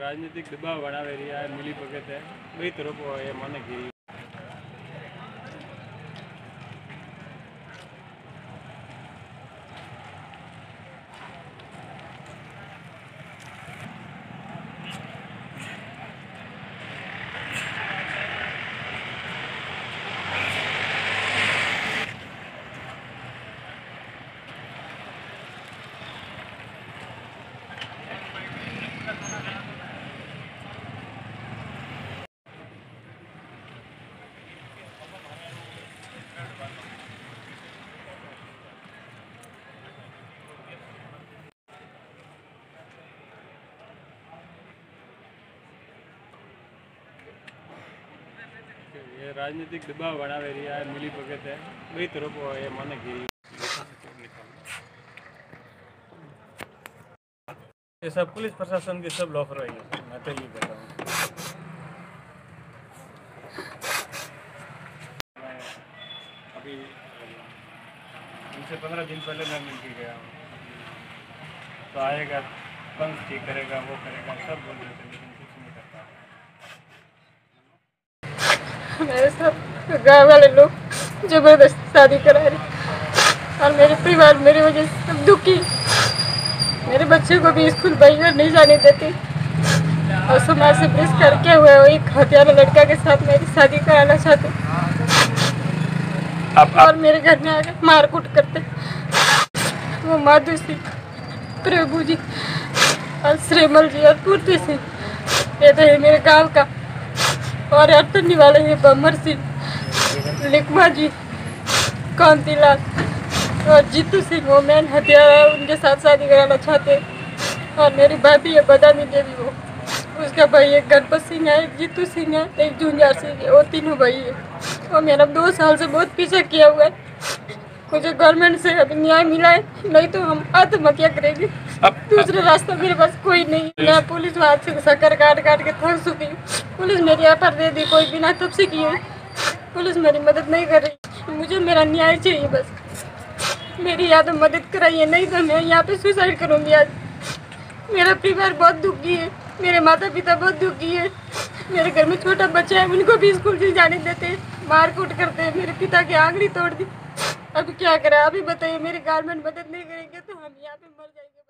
राजनीतिक दबाव बढ़ा रही है मिली भगत है। वही तरफ़ मन घिरी એ રાજનીતિક દબાવ બનાવી રહ્યા મિલી ભગતે બે તરફ એ મને ઘેરી ये सब पुलिस प्रशासन की सब लापरवाही है मैं तो ये कहता हूँ मैं अभी उनसे पंद्रह दिन पहले मैं मिल के गया हूँ तो आएगा पंख ठीक करेगा वो करेगा सब बोल रहे थे लेकिन मेरे सब गाँव वाले लोग ज़बरदस्ती शादी करा रहे और मेरे परिवार मेरी वजह से सब दुखी। मेरे बच्चे को भी स्कूल भाई नहीं जाने देती। और समाज से बहिष्कार किया हुआ है एक हथियार लड़का के साथ मेरी शादी कराना चाहते अब और मेरे घर में आके मारकूट करते वो माधु सिंह प्रभु जी और श्रीमल जी और पूर्ति सिंह। ये तो है मेरे गाँव का। और अटनी वाले हैं बमर सिंह लिखमा जी कांतिलाल और जीतू सिंह वो मैन हथियार है उनके साथ शादी कराना चाहते। और मेरी भाभी है बदामी देवी वो उसका भाई एक गणपत सिंह है एक जीतू सिंह है एक जूंजार सिंह है वो तीनों भाई है और मेरा दो साल से बहुत पीछा किया हुआ है मुझे गवर्नमेंट से अभी न्याय मिला है नहीं तो हम आत्महत्या करेंगे अब दूसरा रास्ता मेरे पास कोई नहीं। मैं पुलिस वहाँ से शक्कर काट काट के थक चुकी हूँ। पुलिस मेरी एफ़ दे दी, कोई बिना तब से की है पुलिस मेरी मदद नहीं कर रही। मुझे मेरा न्याय चाहिए बस। मेरी या तो मदद कराइए, नहीं तो मैं यहाँ पे सुसाइड करूँगी आज। मेरा परिवार बहुत दुखी है। मेरे माता पिता बहुत दुखी है। मेरे घर में छोटा बच्चा है, उनको भी स्कूल से जाने देते मार कूट करते मेरे पिता की आंगली तोड़ दी। अब क्या करें? अभी बताइए, मेरी गवर्नमेंट मदद नहीं करेंगे तो हम यहाँ पे मर जाएँगे।